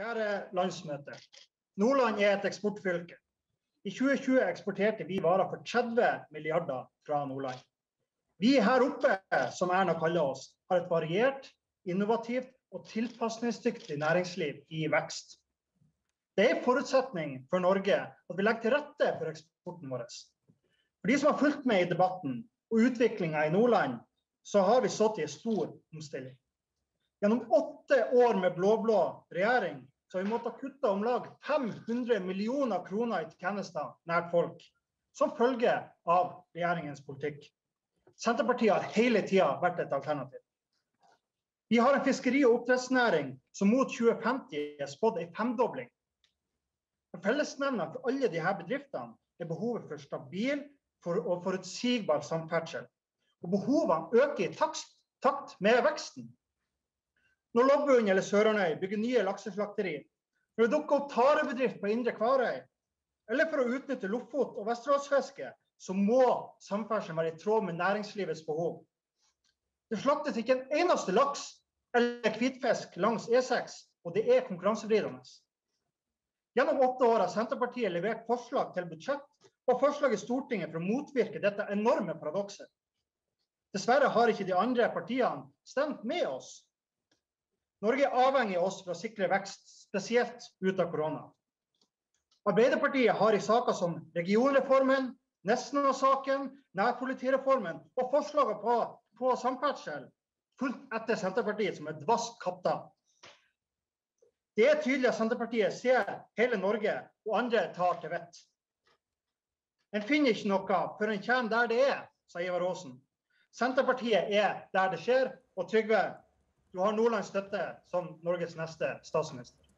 Kjære landsmøte. Nordland er et eksportfylke. I 2020 eksporterte vi varer for 30 milliarder fra Nordland. Vi her oppe, som Erna kaller oss, har et variert, innovativt og tilpasningsdyktig næringsliv i vekst. Det er en forutsetning for Norge at vi legger til rette for eksporten vår. For de som har fulgt med i debatten og utviklinga i Nordland, så har vi stått i en stor omstilling. Gjennom åtte år med blå-blå regjering så har vi måttet kutte om lag 500 millioner kroner i tjenester nært folk, som følge av regjeringens politikk. Senterpartiet har hele tida vært et alternativ. Vi har en fiskeri- og oppdrettsnæring som mot 2050 er spådd en femdobling. Fellesnevner for alle disse bedriftene er behovet for stabil og forutsigbar samferdsel. Og behovene øker i takt, med veksten. Når Lobbuen eller Sørenøy bygger nye lakseslakteri, når det dukker opp tarebedrift på Indre Kvarøy, eller for å utnytte Lofot- og Vesterålsfisket, så må samferdselen være i tråd med næringslivets behov. Det slaktes ikke en eneste laks eller hvitfisk langs E6, og det er konkurransevridende. Gjennom åtte år har Senterpartiet levert forslag til budsjett og forslag i Stortinget for å motvirke dette enorme paradokset. Dessverre har ikke de andre partiene stemt med oss. Norge er avhengig av oss for å sikre vekst, spesielt ut av korona. Arbeiderpartiet har i saker som regionreformen, Nesna-saken, nærpolitireformen og forslagene på, på samferdsel fulgt etter Senterpartiet som et dvask katter. Det er tydelig at Senterpartiet ser hele Norge, og andre tar til vett. En finner ikke noe før en kommer der det er, sa Ivar Aasen. Senterpartiet er der det skjer, og Trygve du har Nordlands støtte som Norges neste statsminister.